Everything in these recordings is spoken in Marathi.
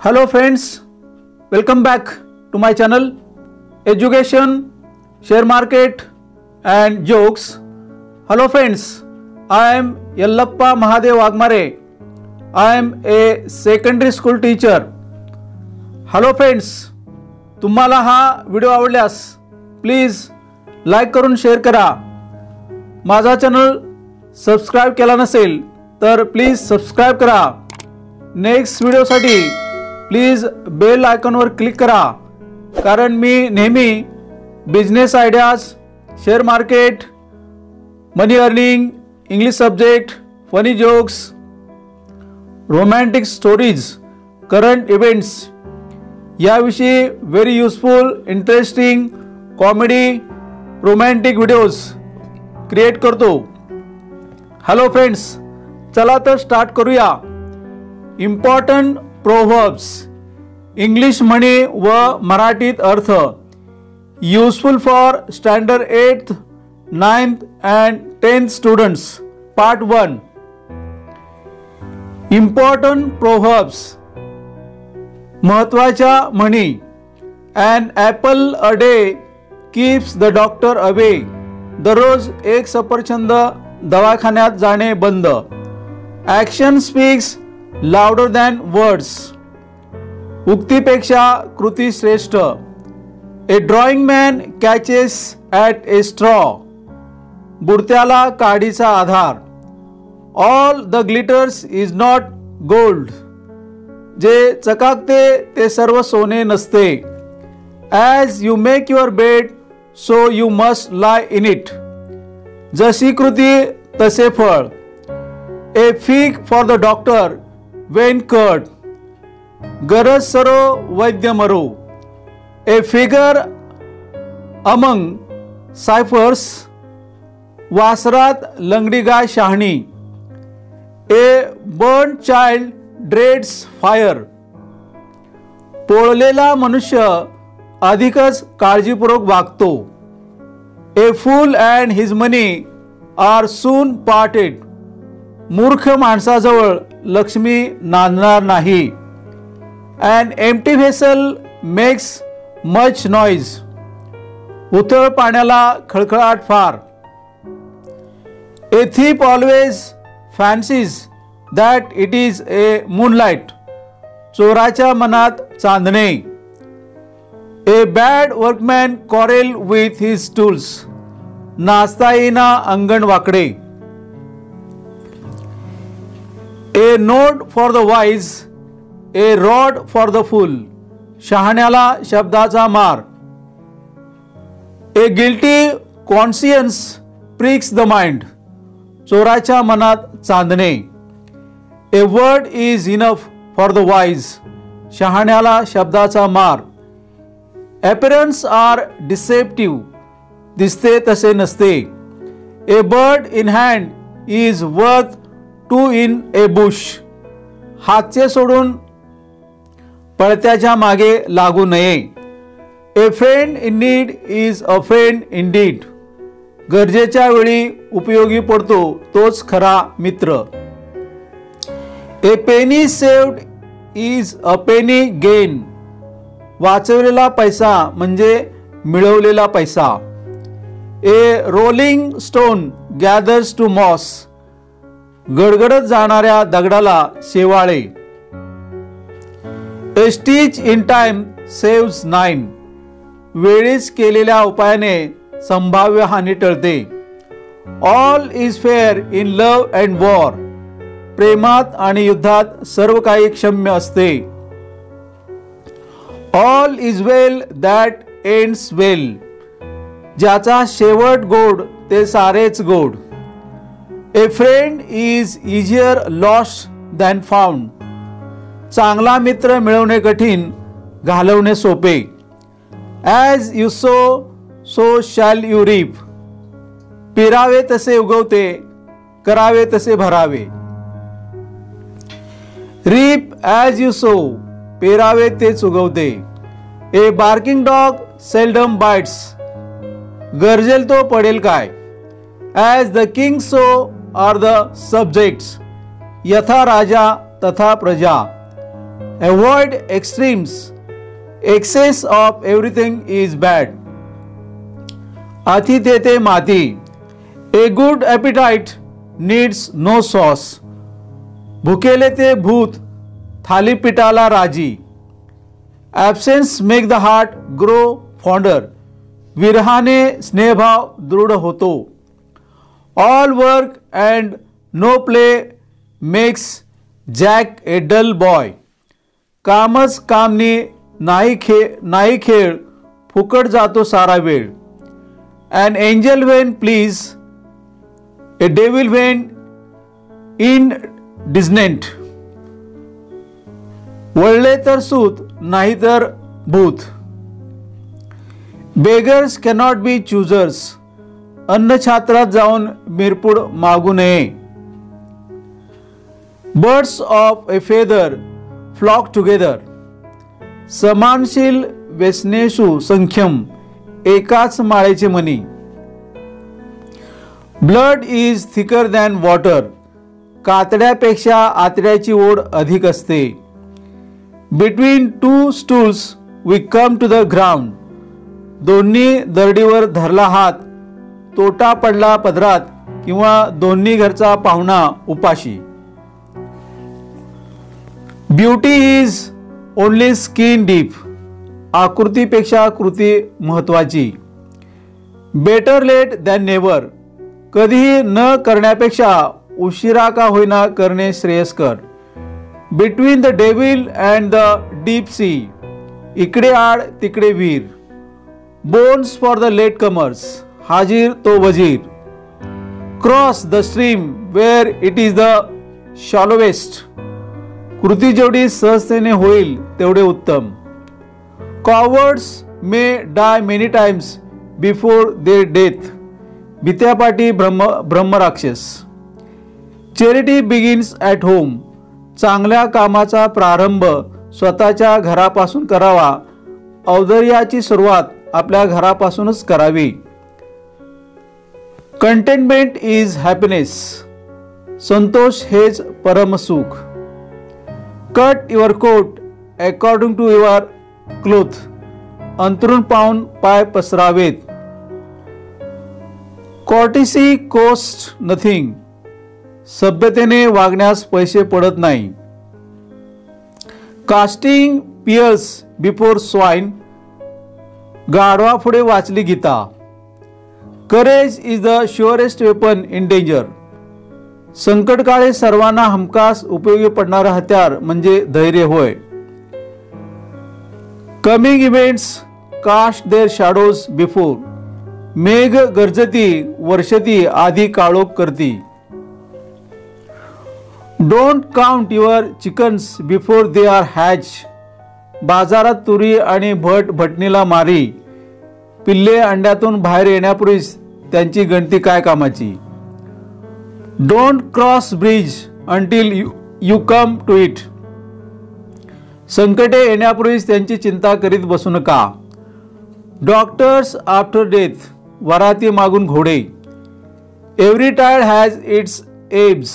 Hello friends welcome back to my channel education share market and jokes hello friends I am Yallappa Mahadev Waghmare I am a secondary school teacher hello friends तुम्हाला हा व्हिडिओ आवडल्यास प्लीज लाईक करून शेअर करा. माझा चॅनल सबस्क्राईब केला नसेल तर प्लीज सबस्क्राईब करा. नेक्स्ट व्हिडिओसाठी प्लीज बेल आयकॉनवर क्लिक करा. कारण मी नेहमी business ideas share market money earning English subject funny jokes romantic stories current events याविषयी very useful interesting comedy romantic videos create करतो. हॅलो फ्रेंड्स चला तर स्टार्ट करूया. इम्पॉर्टंट प्रोव्हर्ब्स इंग्लिश म्हणी व मराठीत अर्थ useful for standard eight ninth and tenth students part one important proverbs महत्त्वाच्या म्हणी and apple a day keeps the doctor away दररोज एक सफरचंद दवाखान्यात जाणे बंद. Action speaks louder than words. उक्तीपेक्षा कृती श्रेष्ठ. A drowning man catches at a straw. बुडत्याला काडीचा आधार. All the glitters is not gold. जे चकाकते ते सर्व सोने नसते. As you make your bed so you must lie in it जशी कृती तसे फळ. A fig for the doctor when cut गरज सरो वैद्य मरो. ए फिगर अमंग सायफर्स वासरात लंगडी गाय शहाणी. A burn child dreads fire. पोळलेला मनुष्य अधिकच काळजीपूर्वक वागतो. A fool and his money are soon parted. माणसाजवळ लक्ष्मी नांदणार नाही. And empty vessel makes much noise उथळ पाण्याला खळखळाट फार. A always fancies that it is a moonlight चोराच्या मनात चांदणे. A bad workman quarrels with his tools नाचता येईना अंगण वाकडे. A nod for the wise a rod for the fool शहाण्याला शब्दाचा मार. A guilty conscience pricks the mind चोराच्या मनात चांदणे. A word is enough for the wise शहाण्याला शब्दाचा मार. ॲपिरन्स आर डिसेप्टिव्ह दिसते तसे नसते. A bird in hand is worth two in a bush. हातचे सोडून पळत्याच्या मागे लागू नये. A friend in need is a friend in deed गरजेच्या वेळी उपयोगी पडतो तोच खरा मित्र. A penny saved is a penny gain. वाचवलेला पैसा म्हणजे मिळवलेला पैसा. A rolling stone gathers to moss. गडगडत जाणाऱ्या दगडाला Shewale. A stitch in time saves nine वेळीच केलेल्या उपायाने संभाव्य हानी टळते. All is fair in love and war प्रेमात आणि युद्धात सर्व काही क्षम्य असते. All is well that ends well ज्याचा शेवट गोड ते सारेच गोड. A friend is easier lost than found चांगला मित्र मिळवणे कठीण घालवणे सोपे. As you sow so shall you reap पिरावे तसे उगवते करावे तसे भरावे. रीप ॲज यू सो पेरावे तेच उगवते. A barking dog seldom bites गरजेल तो पडेल काय? As the king so are the subjects यथा राजा तथा प्रजा avoid extremes excess of everything is bad अति तेथे माती a good appetite needs no sauce भुकेले ते भूत थालीपीठाला राजी absence make the heart grow fonder विरहाने स्नेहभाव दृढ होतो all work and no play makes Jack a dull boy कामच कामनी नाही खे नाही खेळ फुकट जातो सारा वेळ and angel when please a devil when in डिझनेंट वळले तर सूत नाहीतर भूत बेगर्स कॅनॉट बी चुजर्स अन्न छात्रात जाऊन मिरपूड मागू नये. Birds of a feather flock together. समानशील व्यसनेशू संख्यम एकाच माळेचे मनी blood is thicker than water. कातड्यापेक्षा आतड्याची ओढ अधिक असते. Between two stools we come to the ground. दोन्ही दरडीवर धरला हात. तोटा पडला पदरात किंवा दोन्ही घरचा पाहुणा उपाशी. Beauty is only skin deep आकृतीपेक्षा कृती महत्वाची. बेटर लेट दॅन नेवर कधीही न करण्यापेक्षा उशिरा का होईना करणे श्रेयस्कर. Between the devil and the deep sea इकडे आड तिकडे वीर. Bones for the late commerce हाजीर तो वजीर. Cross the stream where it is the shallowest कृती जेवढी सहजतेने होईल तेवढे उत्तम. Cowards may die many times before their death भित्यापाठी ब्रह्म ब्रह्मराक्षस. चॅरिटी बिगिन्स ॲट होम चांगल्या कामाचा प्रारंभ स्वतःच्या घरापासून करावा. औदर्याची सुरुवात आपल्या घरापासूनच करावी. कंटेनमेंट इज हॅपीनेस संतोष हेज परमसुख cut your coat according to your cloth अंतरून पाहून पाय पसरावेत. कॉर्टिसी कोस्ट नथिंग सभ्यतेने वागण्यास पैसे पडत नाही. कास्टिंग पियर्स बिफोर स्वाईन गाढवा पुढे वाचली Gita. Courage is the surest weapon in danger. संकटकाळी सर्वांना हमखास उपयोगी पडणारं हत्यार म्हणजे धैर्य होय. Coming events cast their shadows before. मेघ गर्जती वर्षती आधी काळोख करती. Don't count your chickens before they are hatch. बाजारात तुरी आणि भट भटणीला मारी. पिल्ले अंड्यातून बाहेर येण्यापूर्वीच त्यांची गणती काय कामाची? Don't cross bridge until you you come to it संकटे येण्यापूर्वीच त्यांची चिंता करीत बसू नका. डॉक्टर्स आफ्टर डेथ वराती मागून घोडे. एव्हरी टायर्ड हॅज इट्स एब्स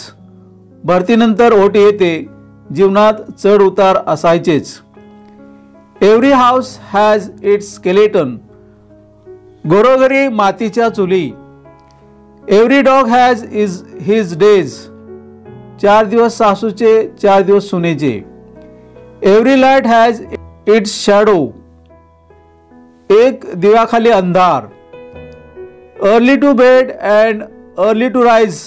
भरतीनंतर ओट येते जीवनात चढ उतार असायचेच. Every house has its skeleton घरोघरी मातीच्या चुली. Every dog has is his days चार दिवस सासूचे चार दिवस सुनेचे. Every light has its shadow एक दिव्याखाली अंधार. Early to bed and early to rise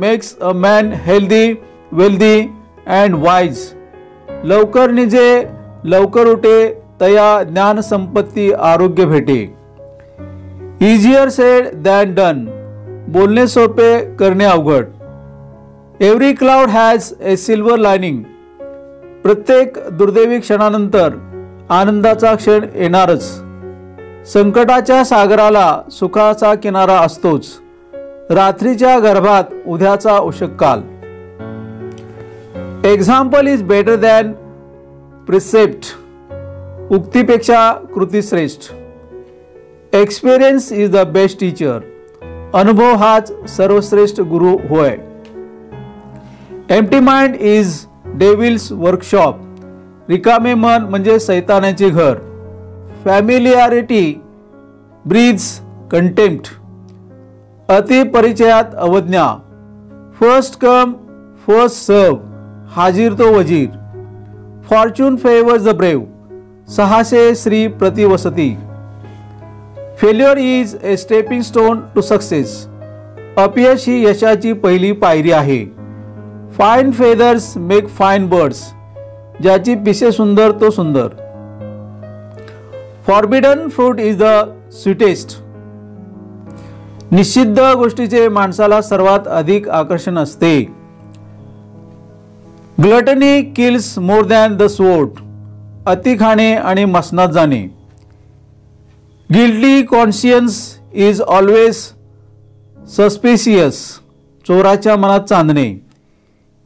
makes a man healthy wealthy and wise लवकर निजे लवकर उठे तया ज्ञानसंपत्ती आरोग्य भेटे. इझियर सेड दॅन डन बोलणे सोपे करणे अवघड. Every cloud has a silver lining प्रत्येक दुर्दैवी क्षणानंतर आनंदाचा क्षण येणारच. संकटाच्या सागराला सुखाचा किनारा असतोच. रात्रीच्या गर्भात उद्याचा उशक्काल. Example is better than precept उक्तीपेक्षा कृती श्रेष्ठ experience is the best teacher अनुभव हाच सर्वश्रेष्ठ गुरु होय empty mind is devil's workshop रिकामे मन म्हणजे सैतानाचे घर फॅमिलियारिटी ब्रीज कंटेम्प्ट अतिपरिचयात अवज्ञा फर्स्ट कम फर्स्ट सर्व हाजीर तो वजीर फॉर्च्यून फेवर्स द ब्रेव सहाशे श्री प्रतिवसती failure is a stepping stone to success अपयश ही यशाची पहिली पायरी आहे. Fine feathers make fine birds ज्याची पिसे सुंदर तो सुंदर. Forbidden fruit is the sweetest निषिद्ध गोष्टीचे माणसाला सर्वात अधिक आकर्षण असते. Gluttony kills more than the sword अति खाणे आणि मसनात जाणे. Guilty conscience is always suspicious चोराच्या मनात चांदणे.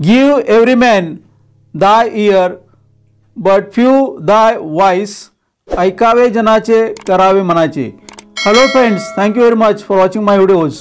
Give every man thy ear but few thy voice ऐकावे जनाचे करावे मनाचे. Hello friends thank you very much for watching my videos